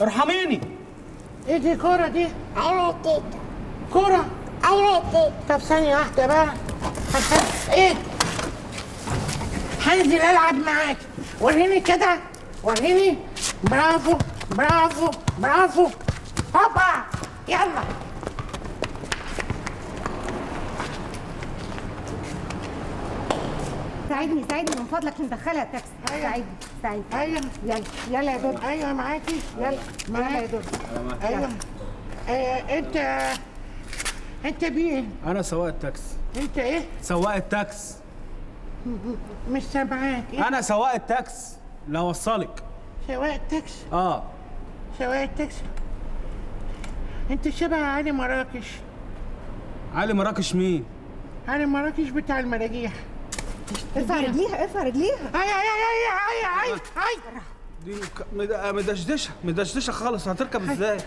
ارحميني. إيه دي كورة دي؟ أيوه يا تيتا كورة؟ أيوه يا تيتا طب ثانية واحدة بقى. إيه؟ هنزل ألعب معاك. وريني كده. وريني. برافو برافو برافو. هوبا. يلا. ساعدني ساعدني من فضلك ندخلها تاكسي أيوة. ساعدني ساعدني. أيوه. يلا يلا يا دود. أيوه معاكي. يلا. يلا. يا دود. أيوه. آه أنت أنت مين؟ أنا سواق التاكسي. أنت إيه؟ سواق التاكسي. مش سامعاك. إيه؟ أنا سواق التاكسي. اللي هوصلك سواق تاكسي آه. سواق التاكسي. أنت شبه علي مراكش. علي مراكش مين؟ علي مراكش بتاع المراجيح. ارفع رجليها ارفع رجليها. اي اي اي اي اي اي اي دي مدشدشه مدشدشه خالص. هتركب إزاي؟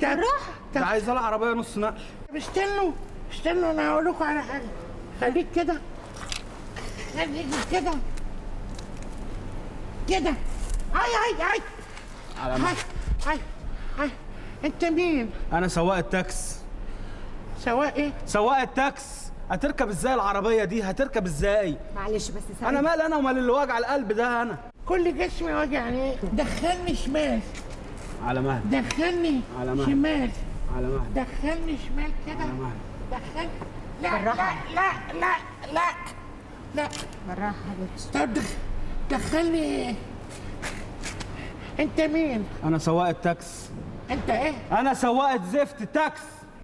بالراحه ده عايزه لها عربية نص نقل. طب استنوا استنوا أنا هقول لكم على حاجة. خليك كده. خليك كده. كده. اي اي اي على اي اي اي أنت مين؟ أنا سواق التاكسي سواق إيه؟ سواق التاكسي هتركب إزاي العربية دي؟ هتركب إزاي؟ معلش بس أنا ساعدني مال أنا ومال اللي وجع القلب ده أنا. كل جسمي وجعني. دخلني شمال. على مهل. دخلني على مهل. شمال. على مهل. دخلني شمال كده. على مهل. دخلني. لا لا بالراحة. لا لا لا لا. بالراحة حبيبتي طب دخ- دخلني. انت مين؟ أنا سواق التاكسي انت إيه؟ أنا سواق زفت تاكسي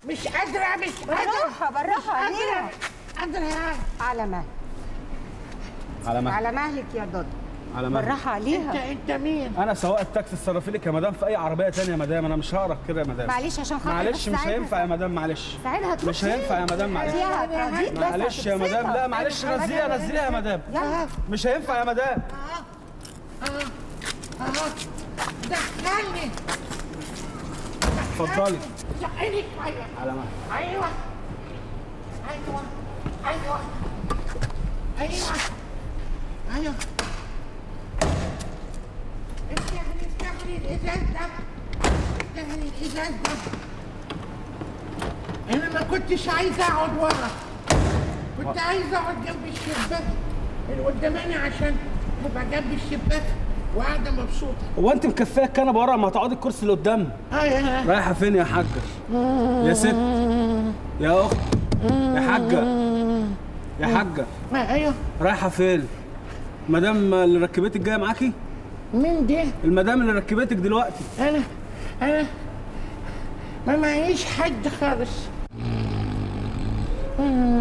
مش قادرة مش قادرة. بالراحه بالراحه قادرة. ليه قادرة على مهلك على مهل على مهلك يا دود. على مهل بالراحه انت عليها انت مين؟ أنا سواق التاكسي اتصرفي لك يا مدام في أي عربية تانية يا مدام؟ أنا مش هقرف كده يا مدام. معلش عشان خاطر معلش مش. هينفع يا مدام معلش. مش هينفع يا مدام معلش. معلش يا مدام. لا معلش نزليها نزليها يا مدام. مش هينفع يا مدام. اهو دخلني. اتفضلي. دخلني شوية على مهل أيوه أيوه أيوه أيوه أيوه استغني استغني الازاز ده استغني الازاز ده أنا ما كنتش عايزة أقعد ورا. كنت عايزة أقعد جنب الشباك اللي قداماني عشان أبقى جنب الشباك. وقاعده مبسوطة. هو انت مكفيه الكنبه ورا ما تقعدي الكرسي اللي قدام أيوه رايحة فين يا حاجة؟ يا ست. يا أخت. يا حاجة. يا حاجة. أيوه. رايحة فين؟ مدام اللي ركبتك جاية معاكي؟ مين دي؟ المدام اللي ركبتك دلوقتي. أنا أنا ما معيش حد خالص.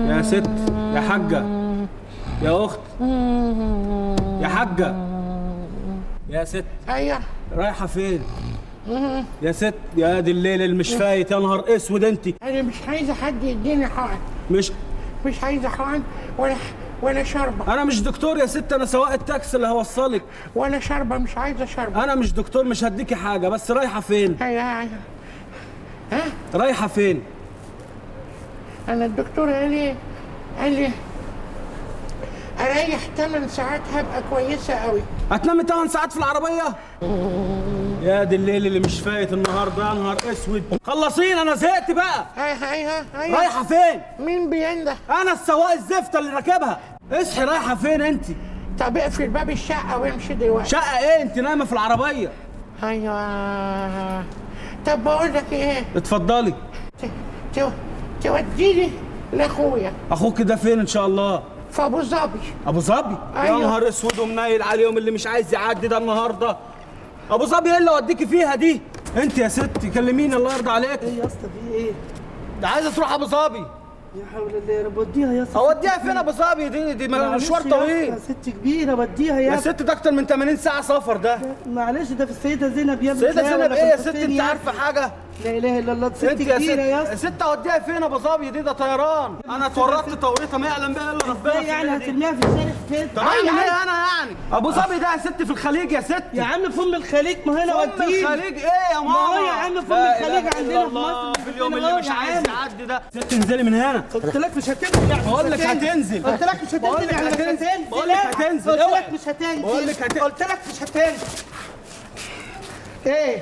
يا ست. يا حاجة. يا أخت. يا حاجة. يا ست. أيوه رايحة فين؟ يا ست يا دي الليل اللي مش فايت. يا نهار أسود انت. أنا مش عايزة حد يديني حقن. مش. مش عايزة حقن ولا ولا شربة. أنا مش دكتور يا ست أنا سواق التاكسي اللي هوصلك. ولا شربة مش عايزة شربة. أنا مش دكتور مش هديكي حاجة. بس رايحة فين؟ أيوه أيوه ها؟ رايحة فين؟ أنا الدكتور قال لي قال لي أريح 8 ساعات هبقى كويسة قوي هتنامي 8 ساعات في العربية؟ يا دي الليل اللي مش فايت النهارده يا نهار أسود. خلصينا أنا زهقت بقى. أيوه أيوه رايحة فين؟ مين بينده أنا السواق الزفته اللي راكبها. اصحي رايحة فين أنت؟ طب اقفل باب الشقة وامشي دلوقتي. شقة إيه؟ أنت نايمة في العربية. أيوه. طب بقول لك إيه؟ اتفضلي. توديني لأخويا. أخوك ده فين إن شاء الله؟ في أبو ظبي. أبو ظبي؟ يا أيوة. نهار أسود ومنيل عليهم اللي مش عايز يعدي ده النهارده. أبو ظبي إيه اللي اوديكي فيها دي؟ أنت يا ست كلميني الله يرضى عليك. إيه يا أسطى في إيه؟ ده عايزه تروح أبو ظبي. يا حول الله يا رب وديها يا أسطى. أوديها فين أبو ظبي؟ دي دي مشوار يا طويل. اسطى، ست كبيرة وديها يا يا. ست ده أكتر من 80 ساعة سفر ده. معلش ده في السيدة زينب يا ابني لا زينب إيه يا ست أنت يا عارفة حاجة؟ لا إله إلا الله. ست أنت يا ست كبيره يا اسطى. ست اوديها فين ابو ظبي دي ده طيران. أنا اتورطت توريطه ما يعلم بها إلا ربنا. في يعني. هترميها في الشارع فين؟ طب أعمل إيه أنا يعني؟ أبو ظبي ده يا ست في الخليج يا ست. يا عم فم الخليج ما هنا وديه الخليج إيه يا ماما ما هو يا عم فم الخليج عندنا في مصر. في اليوم اللي أهو مش عايز. يعدي ده. ست انزلي من هنا. قلت لك مش هتنزل يعني بقول لك هتنزل. قلت لك مش هتنزل يعني مش هتنزل. بقول لك هتنزل. قلت. لك مش هتنزل. قلت لك مش هتنزل. إيه؟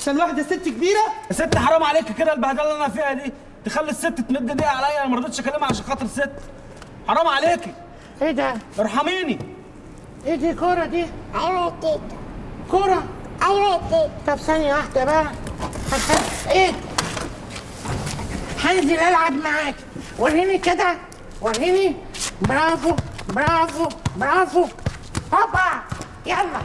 عشان واحدة ست كبيرة؟ يا ست حرام عليك كده البهدلة اللي أنا فيها دي. تخلي الست تمد ايديها عليا. أنا ما رضيتش أكلمها عشان خاطر الست حرام عليكي إيه ده؟ ارحميني. إيه دي كورة دي؟ أيوه يا تيتا كورة؟ أيوه يا تيتا طب ثانية واحدة بقى. إيه؟ هنزل ألعب معاك. وريني كده. وريني. برافو برافو برافو. هوبا. يلا.